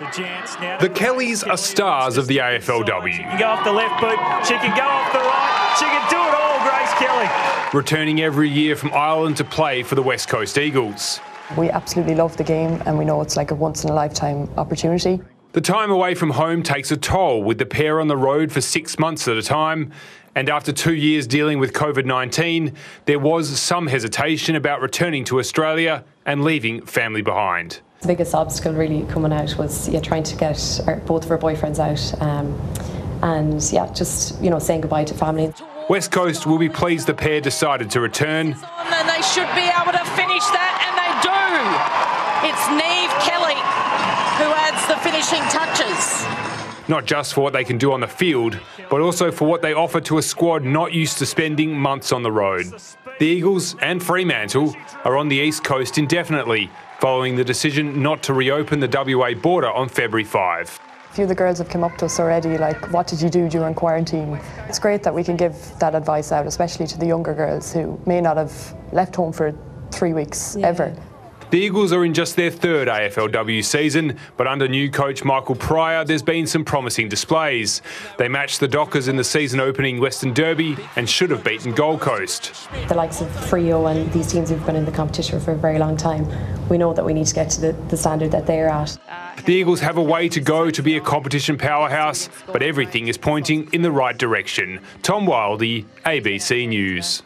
The Kellys are stars of the AFLW. She can go off the left boot, she can go off the right, she can do it all, Grace Kelly. Returning every year from Ireland to play for the West Coast Eagles. We absolutely love the game and we know it's like a once in a lifetime opportunity. The time away from home takes a toll, with the pair on the road for six months at a time. And after two years dealing with COVID 19, there was some hesitation about returning to Australia and leaving family behind. The biggest obstacle really coming out was yeah, trying to get our, both of our boyfriends out um, and yeah, just you know saying goodbye to family. West Coast will be pleased the pair decided to return. And they should be able to finish that, and they do. It's Niamh Kelly who adds the finishing touches. Not just for what they can do on the field, but also for what they offer to a squad not used to spending months on the road. The Eagles and Fremantle are on the East Coast indefinitely, following the decision not to reopen the WA border on February 5. A few of the girls have come up to us already, like, what did you do during quarantine? It's great that we can give that advice out, especially to the younger girls who may not have left home for three weeks yeah. ever. The Eagles are in just their third AFLW season, but under new coach Michael Prior, there's been some promising displays. They matched the Dockers in the season opening Western Derby and should have beaten Gold Coast. The likes of Freo and these teams who've been in the competition for a very long time, we know that we need to get to the, the standard that they're at. The Eagles have a way to go to be a competition powerhouse, but everything is pointing in the right direction. Tom Wildie, ABC News.